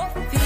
Oh,